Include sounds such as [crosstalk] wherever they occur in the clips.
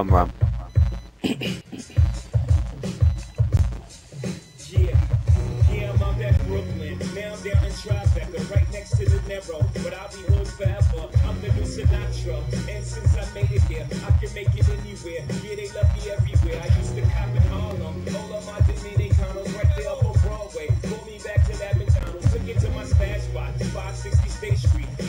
come round. Tribeca, right next to the Narrow. But I'll be hood forever. I'm the new Sinatra. And since I made it here, I can make it anywhere. Yeah, they love me everywhere. I used to cop in Harlem. All of my Dominicanos right there up on Broadway. Pull me back to that McDonald's. Took it to my stash spot, 560 State Street.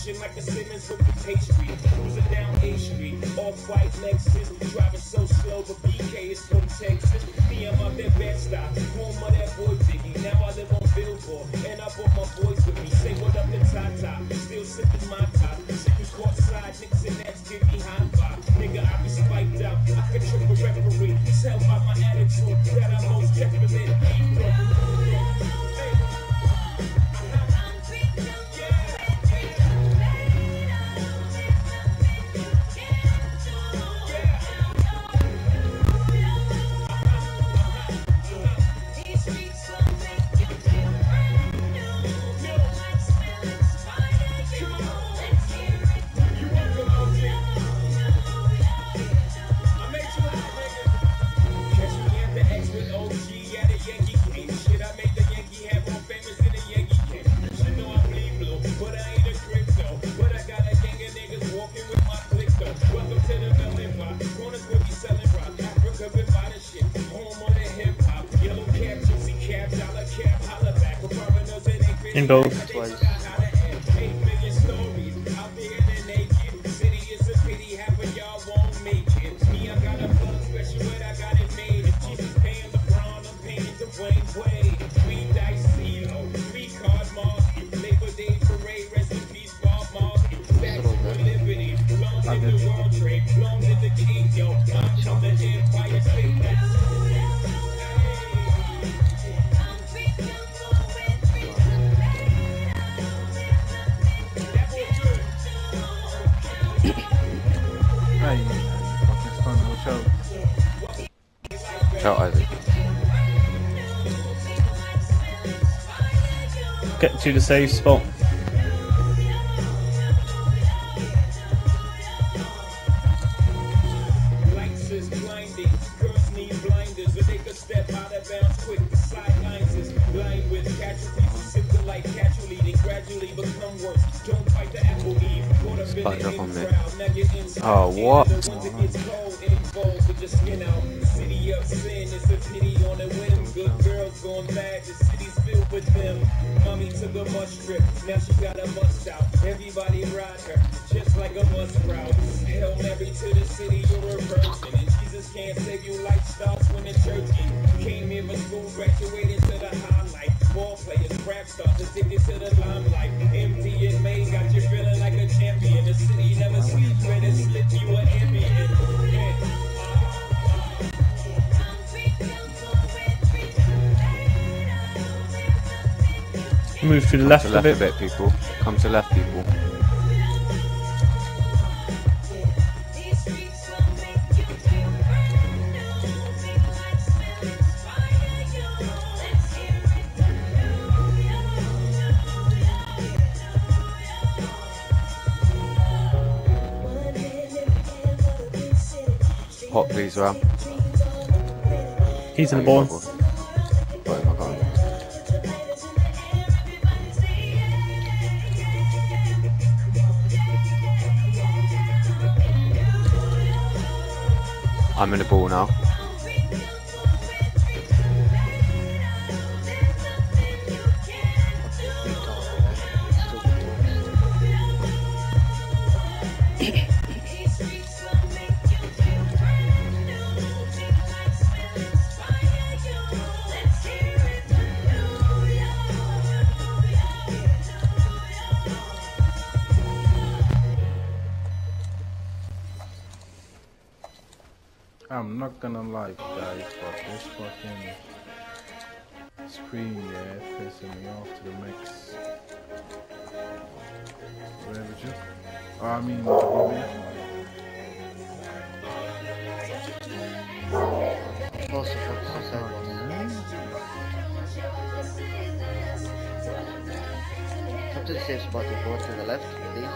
Like a Simmons with the pastry. Cruising down A Street, off-white Lexus. Driving so slow, but BK is from Texas. Me, I'm out there Bed-Stuy, home of that boy Biggie. Now I live on Billboard, and I brought my boys with me. Say what up to Tata, still sipping my top. Sitting courtside, niggas and that's give me high five. Nigga, I be spiked out, I can trick a referee. Tell by my attitude that I'm most crowd. Now you're inside. Oh, what? The with them. Mommy took a bus trip, now she got a bust out. Everybody ride her, just like a bus route. Hail Mary to the city, you're a virgin. And Jesus can't save you, life starts when the church ends. Came here for school, graduated to the highlight. Ball players, rap stars, addicted to the limelight. Empty and May got you feeling like a champion. The city never sleeps, better slip you an Move to the left To a left a bit. bit, people. Come to left, people. Hot, please, Ram. He's in the ball. I'm in the ball now. I'm not gonna lie, guys, but this fucking screen, yeah, pissing me off to the max. Whatever, you? Oh, I mean, closer, Come to the safe spot go to the left, please.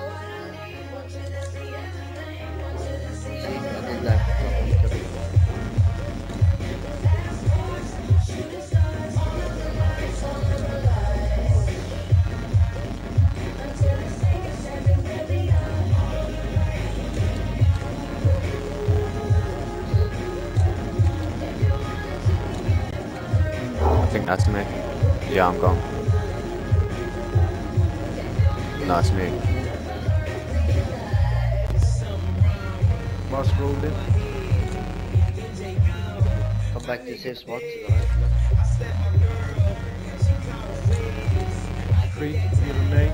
See, and then left. Think that's me. Yeah, I'm gone. No, it's me. Boss rolled in. Come back to safe spot. To the right. left. Free. Give a name.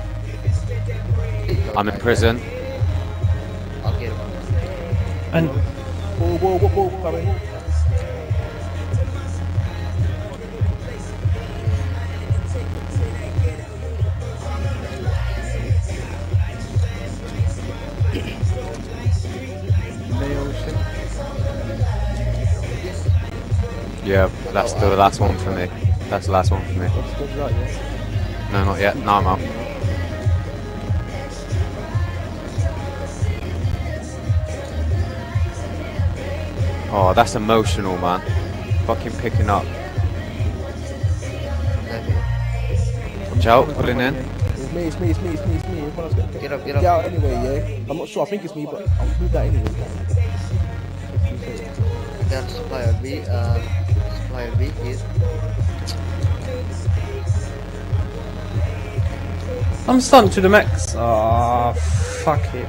Come I'm in prison. I'll get him. And Whoa, whoa, whoa, whoa, Yeah, that's the last one for me. That's the last one for me. What's good right, yeah? No, not yet. No, I'm out. Oh, that's emotional, man. Fucking picking up. Watch out, pulling in. It's me, it's me, it's me, it's me, it's me. Everyone else get, Get up, get get out anyway, yeah? I'm not sure, I think it's me, but I'll do that anyway. Got supply on me. Supply on me is I'm stunned to the max. Ah, fuck it.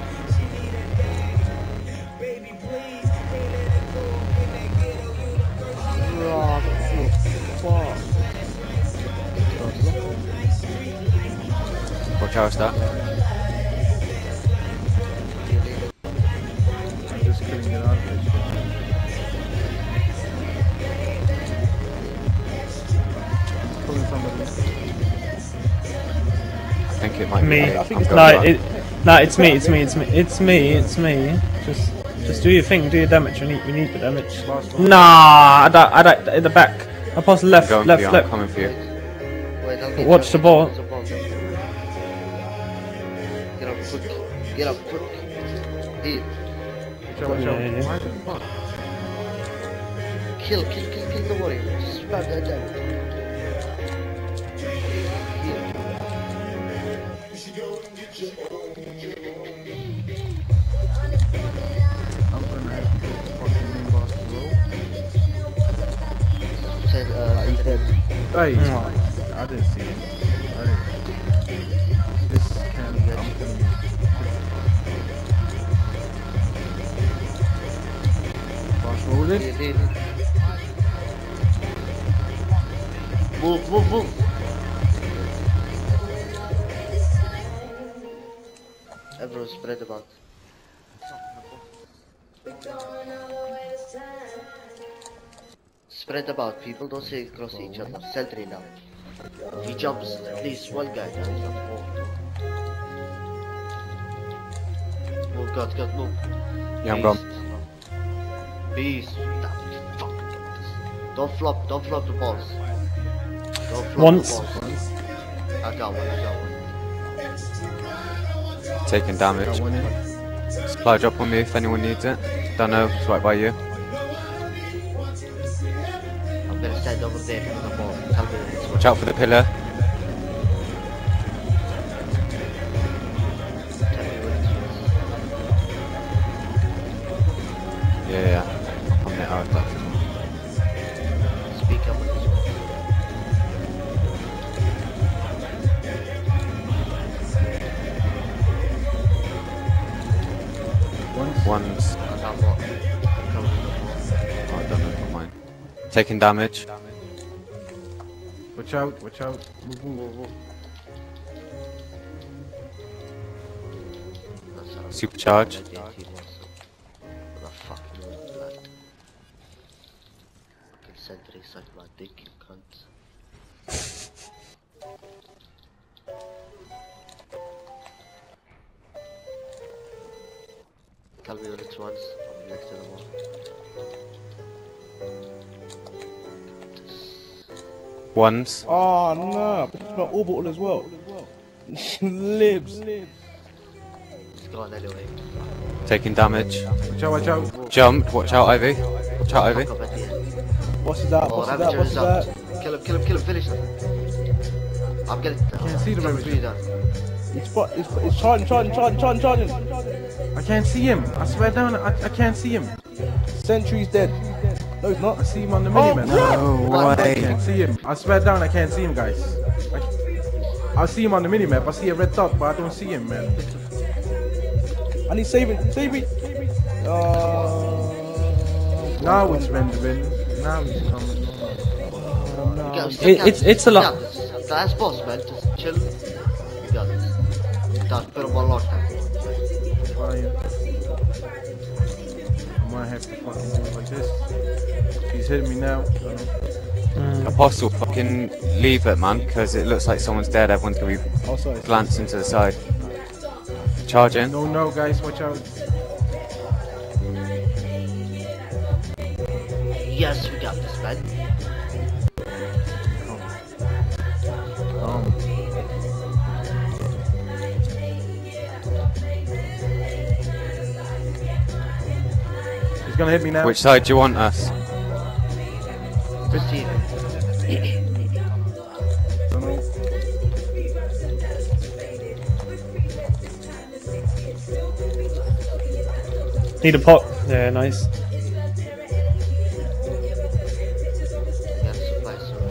Watch out, that. Might Me. be. me. I think it's No, it, no, it's me, it's me, it's me, it's me, it's me. Just, just do your thing, do your damage. We need, we need the damage. Nah, I don't, I don't, in the back. I pass left, I'm going left. I'm left. coming for you. Wait, Watch the ball. get you, watch. Get up quick. Get up quick. Here. Watch out, watch out. Yeah, yeah. Why the fuck? Kill, kill, kill, kill the warrior. Just spam that damage. I'm gonna have to get the fucking main boss to. Said, uh, dead. Hey, Mm. I didn't see it. I didn't. This can I'm Boss rolled here, it. Move, move, move. Everyone spread about. Spread about, people don't say across each other. Sentry now. He jumps, at least one guy can jump God, God, move. Yeah, I'm gone. Beast. Beast. Don't flop, don't flop the balls. Don't flop Once. the balls. I got one, I got one. Taking damage. Supply drop on me if anyone needs it. Don't know. It's right by you. I'm gonna stand over there for the ball. Tell me when it's Watch out for the pillar. Taking damage. Watch out, watch out. Move, move, move, move. I'm Supercharge. gonna get him also. What the fuck you doing, blood? Fucking sentry suck my dick, you cunt. Tell me when it's once. I'm next to the wall. One's. Oh no, but it's my orbital as well. [laughs] Libs. It's gone anyway. Taking damage. Watch out, watch out. jumped. Watch out, Ivy. Watch out, Ivy. Fuck up at the end. What's that? Oh, What's that? Ravager What's is out. that? Kill him, kill him, kill him, finish him. I'm getting. Can't see the Kill him, Ravager. three down. It's, fu- it's, it's charging, charging, charging, charging, charging. I can't see him. I swear down, I, I can't see him. Sentry's dead. No, he's not. I see him on the Oh, mini No I way. can't see him. I swear down, I can't see him, guys. I, I see him on the mini map. I see a red dot, but I don't see him, man. I need saving. Save me. Uh, Now it's rendering. Now he's coming. um, no. You got- It- it's- it's a lot. got. Last boss, man. Just chill. You got this. Done. Put him on lockdown. Trying. I might have to fucking do it like this. He's hitting me now. Apostle, fucking leave it, man, because it looks like someone's dead. Everyone's gonna be Oh, sorry. glancing to the side. Charging. in. No, no, guys, watch out. Yes, we got this, man. Um, he's gonna hit me now. Which side do you want us? Receive it. Don't know. Need a pot. Yeah, nice. Supply soon.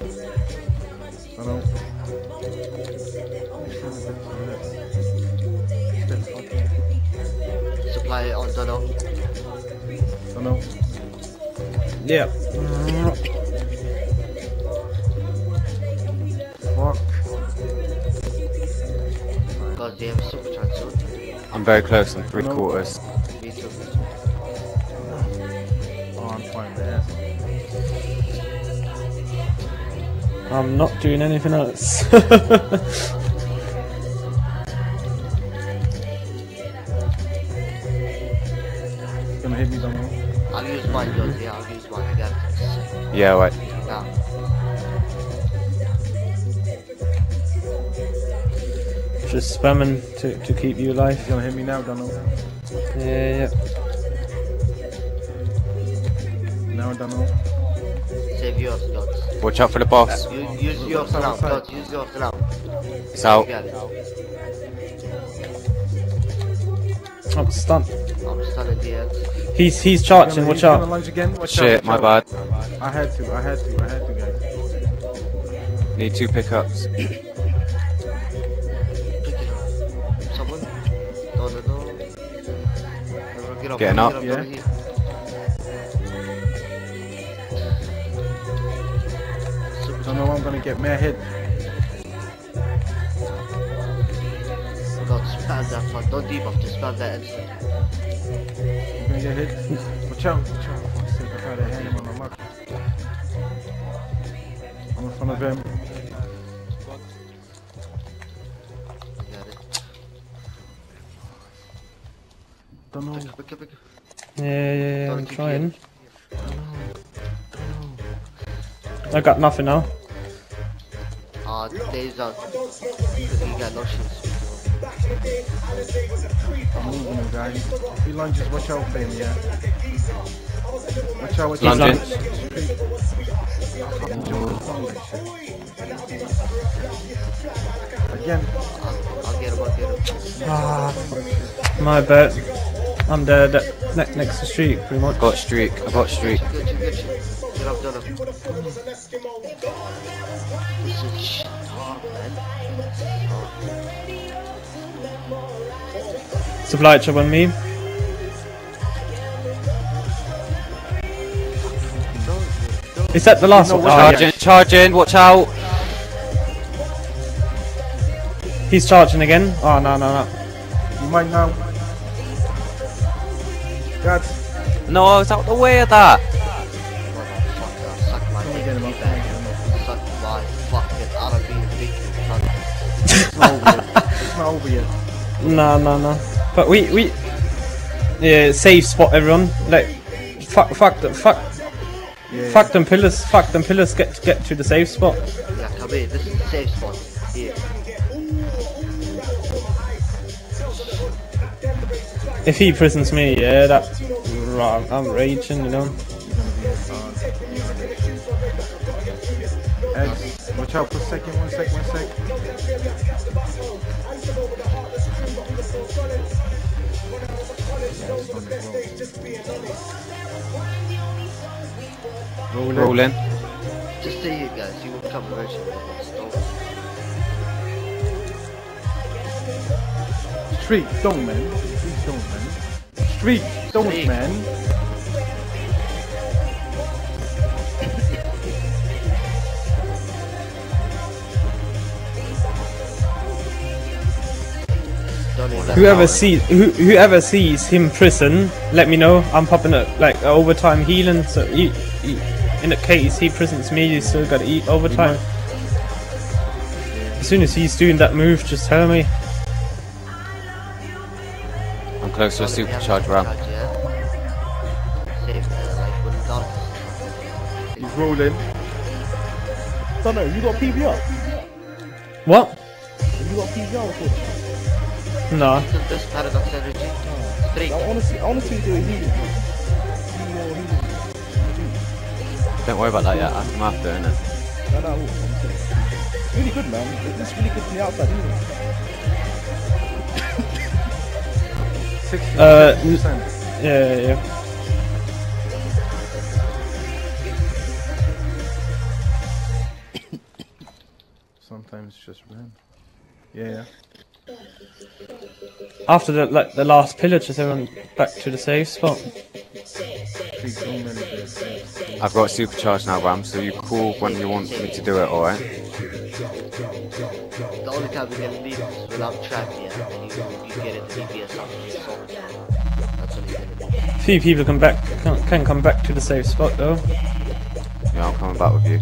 Don't know. On Dono. Don't know. Yeah. Mm. I'm very close. I'm three quarters. Oh, I'm trying to. I'm not doing anything else. [laughs] Gonna hit me, don't. I'll use mine, yours. I'll use mine. I got this. Yeah, wait. Just spamming to, to keep you alive. He's gonna hit me now, don't know. Yeah, yeah. Now, don't know. Save yours, Dots. Watch out for the boss. You, use yours now, Dots. Use yours now. It's out. You got it. I'm stunned. I'm stunned at the end. He's he's He's charging. gonna- Watch he's out. lunge again. Watch Shit, out, my watch bad. I had to, I had to, I had to, guys. Need two pickups. No, no, no. Get up. Getting up, up, yeah. over here. Don't know I'm gonna get mad hit. Don't spam that fun. Don't debuff, just spam that instant. I'm gonna get hit. Watch out, watch out. Fuck's sake, I tried to hand him on the luck. I'm in front of him. Don't know. Yeah, yeah, yeah. Don't I'm keep trying. here. I got nothing now. Ah, days out. You got no shields. I'm moving him, guys. If he lunges, watch out for him, yeah? Watch out, watch He's out. Lunging. Fucking jump the phone, that shit. Again. I'll, I'll get him, I'll get him. Ah, my bad. I'm dead. Ne- next to street, pretty much. Got streak. I got streak. Get you, get you. Get up, get up. This is shit hard. Supply chop on me. Is that the last one? Oh, charging, yeah. in. Watch out. He's charging again. Oh no no no. You might now. God. No, I was out the way of that. Motherfucker, suck my dick, you bag. Suck my fucking Arabian dick, you cunt. It's not over yet. It's not over. No no no. But we we yeah safe spot everyone. Like fuck fuck the fuck Yeah. fuck them pillars. Fuck them pillars. Get get to the safe spot. Yeah, come in. This is the safe spot. Here. If he prisons me, yeah that Right, I'm raging, you know. You're gonna be hit hard. Ed, watch out for a second, one sec, one sec. Roll it. Rolling. Just stay here, guys. You will come eventually. Street, don't man. Street, don't man. Street, don't man. Don't leave Whoever sees who, whoever sees him prison, let me know. I'm popping up like overtime healing. So he, he, in the case he prisons me, you still gotta eat overtime. As soon as he's doing that move, just tell me. Close to a Don't leave that supercharge ramp. supercharge, yeah? Save, like when darkness. He's rolling. Dunno, you got PVR? What? You got PVR recording? No. This is this paradox. Three. I wanna see, I wanna see you do a healing. Healing or healing. Don't worry about that yet. Ask him after, innit? No, no, I'm. Really good, man. This is really good from the outside, 60 Uh. Yeah, yeah, yeah. Sometimes just run. Yeah, yeah. After the like the last pillage, is everyone back to the safe spot? Street, don't man. Yeah. I've got supercharge now, Ram, so you call when you want me to do it, alright? The only time we can leave is without trap, yeah? And you, you get it, the DPS up and you solve it. That's what you're gonna. Few people come back can, can come back to the safe spot though. Yeah, I'm coming back with you.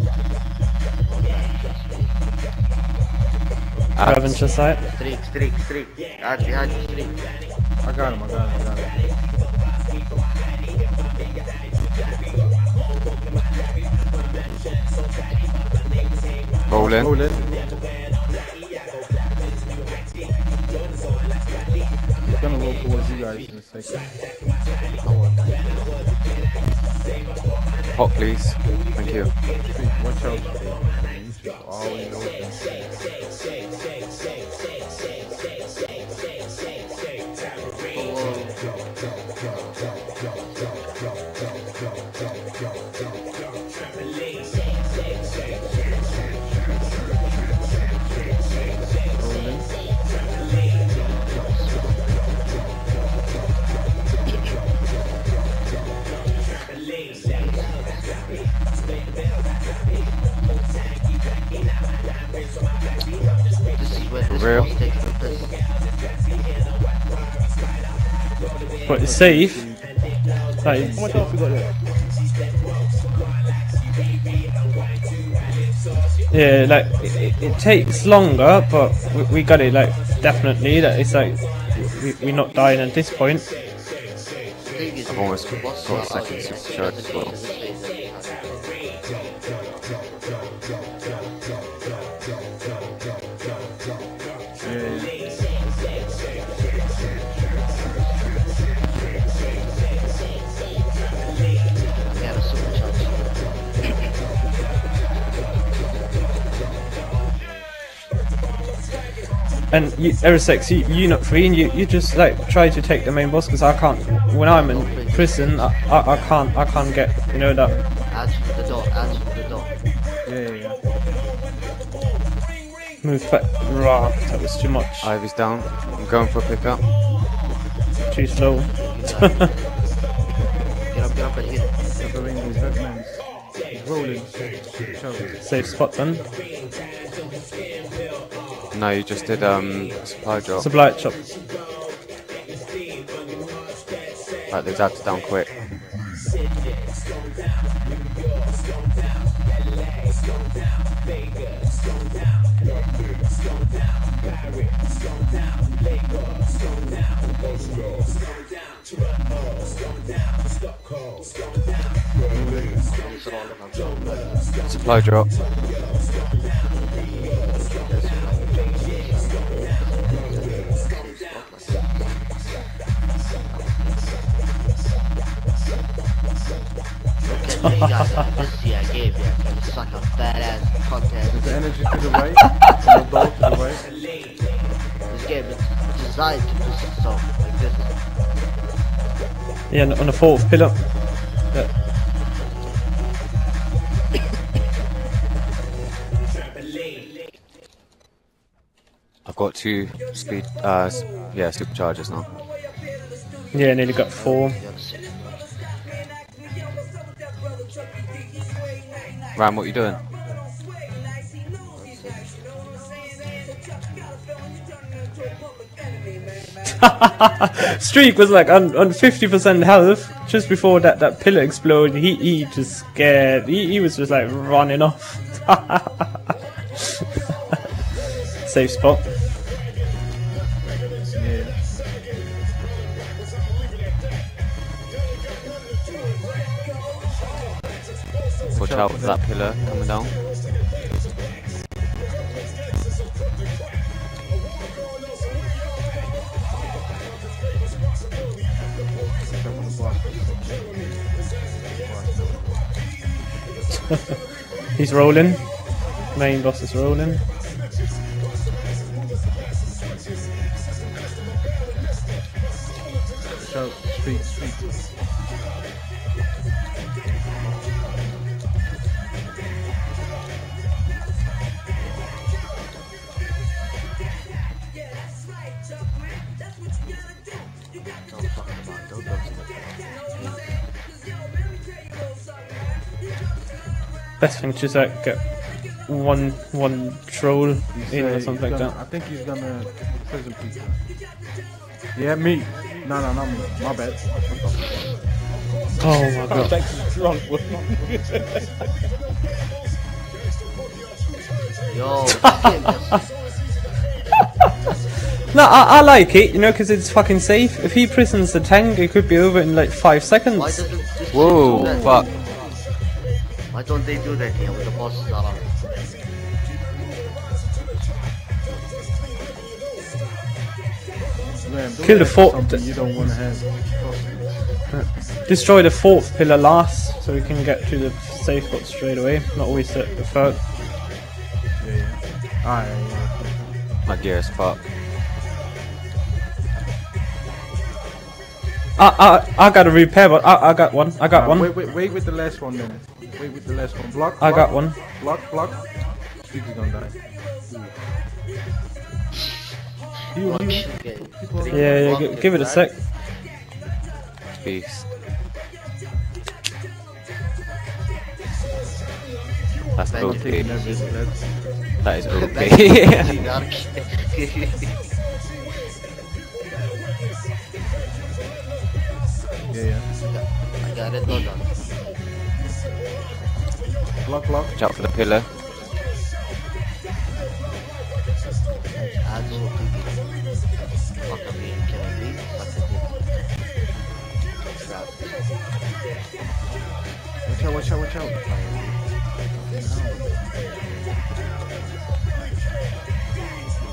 Ravager site. Streak, streak, streak. Guard behind you, streak. I got him, I got him, I got him. Rolling. He's gonna roll towards you guys in a second. Hot, please. Thank you. Watch out. Real? boss takes the piss. But it's safe. Like, How much else we got there? yeah, like it, it, it takes longer, but we, we got it like definitely. That it's like we, we're not dying at this point. The thing is, I've almost got a second out, supercharge as well. And you, Erisex, you, you not free, and you, you just like try to take the main boss because I can't. When I'm in prison, I, I, I can't I can't get you know that. Answer the door, answer the door. Yeah, yeah, yeah. Move back. Rah, that was too much. Ivy's down. I'm going for a pickup. Too slow. [laughs] Get up, get up and hit it. Covering these Batmans. Rolling. Safe spot then. No, you just did um supply drop. Supply drop. Right, the dad's down quick. Supply drop. You guys, this year I gave you, I'm gonna suck a badass content. The energy to the right. and the ball to the right. This game is designed to do like this. Yeah, on the fourth pillar. Yeah. I've got two speed, uh, yeah, superchargers now. Yeah, nearly got four. You Ram, what you doing? Streak was like on on fifty percent health just before that that pillar exploded. He he just scared. He he was just like running off. [laughs] Safe spot. Watch out for that pillar coming down. He's rolling. Main boss is rolling. Best thing to just like get one one troll He's, in uh, or something like gonna- that. I think he's gonna prison people. Yeah, me. No, no, not me. My bad. Oh my god. Jackson's drunk. Yo, this game just No, I, I like it, you know, because it's fucking safe. If he prisons the tank, it could be over in like five Why seconds. doesn't Whoa, fuck. Why don't they do that here with the bosses around? Man, Kill the ask fort- something You don't want to have. Destroy the fourth pillar last, so we can get to the safe spot straight away. Not always the, the third. Yeah, yeah. Alright, yeah. My gear is fucked. I, I, I got a repair, but I, I got one. I got Uh, one. Wait, wait, wait with the last one then. Wait with the last one. Block. I got one. Block, block. Streak is gonna die. Heal, Fuck heal. Yeah, yeah, gi- give it a sec. Beast. That's Man, OP. you Taking every let's That is OP. [laughs] [laughs] yeah. I got it, no done. Block, block. Watch out for the pillar. I don't know Fuck me and killing me. Fuck it. Trap. Watch out, watch out, watch out.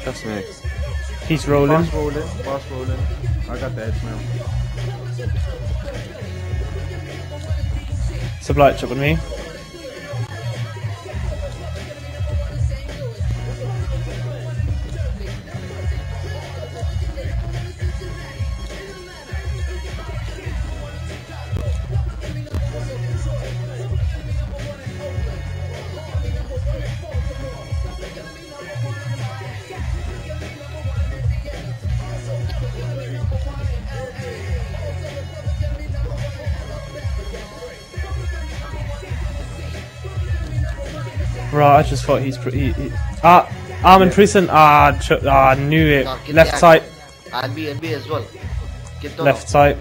Trust me. He's rolling. Boss rolling, boss rolling. I got the edge now. Supply chop on me. I just thought he's pretty. He, ah, I'm in prison. Ah, ch- ah, I knew it. Now, Left the side, And me and me as well. Left side.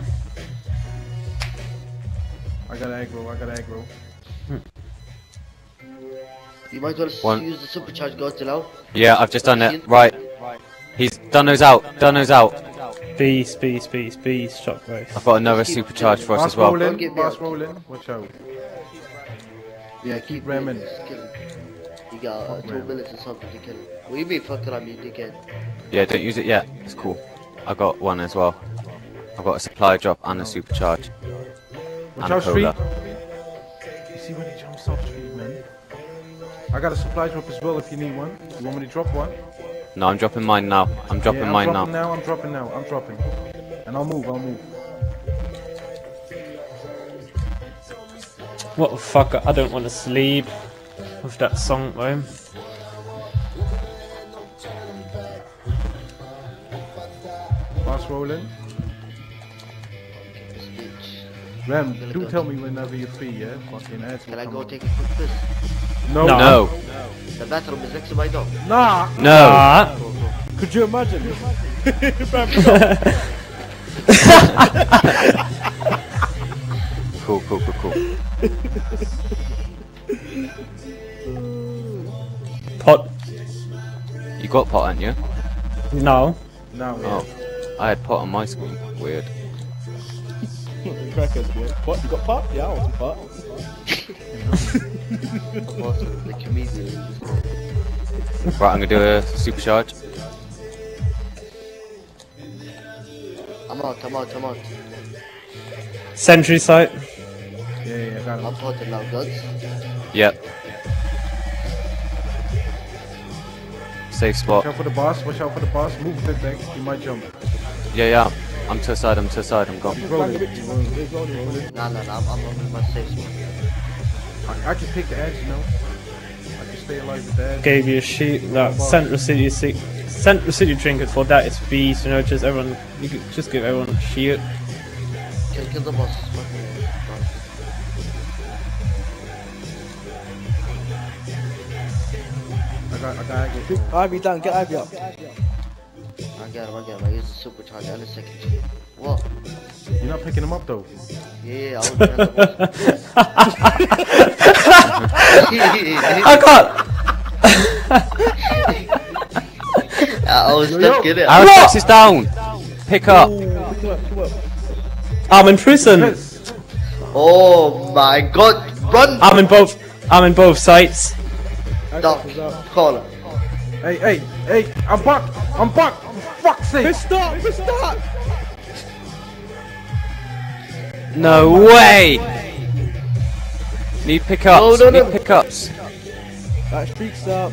I got aggro, I got aggro. You might well One. use the supercharge go to now. Yeah, I've just done it. Right. He's done those out. Done those out. Beast, beast, beast, beast. Shockwave. I've got another supercharge for us as well. Don't rolling, get me boss out. rolling. Watch out. Yeah, keep ramming. Got uh, two minutes or something to kill him. What do you mean fuck around, you dickhead? Yeah, don't use it yet. It's cool. I got one as well. I've got a supply drop and a supercharge. Watch And a out, street. jumps off street, man. I got a supply drop as well if you need one. You want me to drop one? No, I'm dropping mine now. I'm dropping yeah, I'm mine dropping now. now. I'm dropping now. I'm dropping. And I'll move. I'll move. What the fuck? I don't want to sleep with that song though. Fast rolling. Speech. Ram, do go tell me whenever you're free, yeah? Fucking ads will Can I go up. take a quick piss? No. No. No. The bathroom is next to my door. Nah. No. Ah, Go, go. Could you imagine? [laughs] Cool, cool, cool, cool. [laughs] got pot, haven't you? No. No. yeah. Oh. I had pot on my screen. Weird. Crackers, boy. What? You got pot? Yeah, I want some pot. The [laughs] comedian. Right, I'm gonna do a supercharge. I'm out, I'm out, I'm. Sentry site. Yeah, yeah, I got I'm it. potting now, guns. Yep. Safe spot. Watch out for the boss. Watch out for the boss. Move a bit back. You might jump. Yeah, yeah. I'm to the side, I'm to the side, I'm gone. Roll Bang it. a bit too much. There's only rolling. Nah, nah, nah, I'm, I'm, I'm in my safe spot. I, I can take the edge, you know? I can stay alive with the edge. Gave you a sheet. That Central City se- Central City trinket for that is beast. You know, just everyone. You could just give everyone a shield. Kill, kill the boss. I got, I got, I got. Ivy down, get Ivy up. I get him, I get him. I use the supercharger and a second. What? You're not picking him up though. Yeah, yeah, I will kill the boss. I got. I was stuck in it. Arifex is down! Pick up! Pick him up, pick up. I'm in prison. Yes. Oh my god, run! I'm in both. I'm in both sites. Doc, Is call her. Hey, hey, hey, I'm back! I'm back! For fuck's sake! Pissed up, pissed up. No way! Need pickups, No, no, no. need pickups. That streaks up.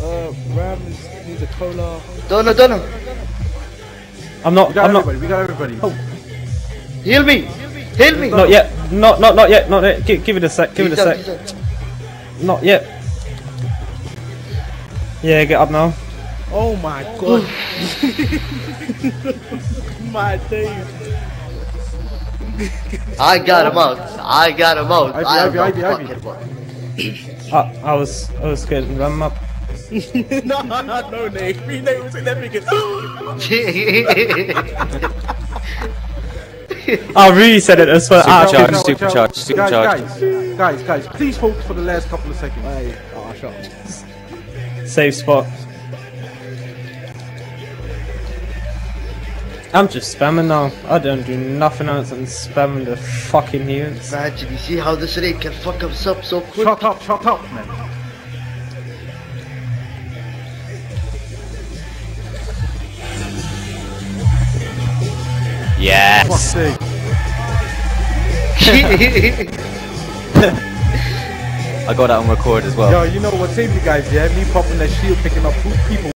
Uh, Ram is, needs a cola. Donna, Donna, I'm not. We got I'm not. everybody, we got everybody. Oh. heal me! Heal me! Not yet. Not. Not. Not yet. Not yet. Give, give it a sec. Give it a He's sec. he's down. Not yet. Yeah, get up now. Oh my god. [laughs] my days. I got him out. I got him out. Ivy, I Ivy, am Ivy, Ivy. fucking one. I, I was. I was getting them up. [laughs] no, no, no, Nate. Me, Nate was in that biggest. [laughs] I really said it as well. Ah, Supercharge, Watch out, watch supercharge, supercharge. Guys, guys, guys, guys, please focus for the last couple of seconds. Hey, oh, shut up. Safe spot. I'm just spamming now. I don't do nothing else than spamming the fucking heals. Imagine, you see how this raid can fuck us up so quick? Shut up, shut up, man. Fuck's Yes! [laughs] [laughs] I got that on record as well. Yo, you know what? Save you guys, yeah? Me popping that shield, picking up people